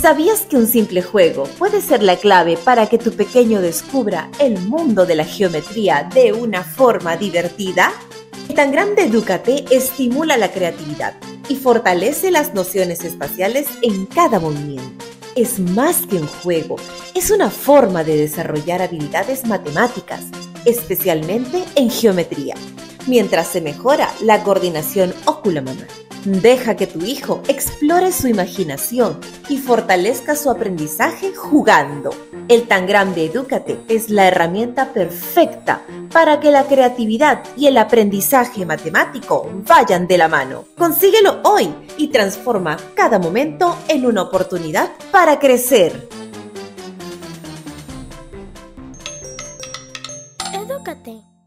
¿Sabías que un simple juego puede ser la clave para que tu pequeño descubra el mundo de la geometría de una forma divertida? El Tangram de Educate estimula la creatividad y fortalece las nociones espaciales en cada movimiento. Es más que un juego, es una forma de desarrollar habilidades matemáticas, especialmente en geometría, mientras se mejora la coordinación óculo-manual. Deja que tu hijo explore su imaginación y fortalezca su aprendizaje jugando. El tan grande Educate es la herramienta perfecta para que la creatividad y el aprendizaje matemático vayan de la mano. Consíguelo hoy y transforma cada momento en una oportunidad para crecer. Educate.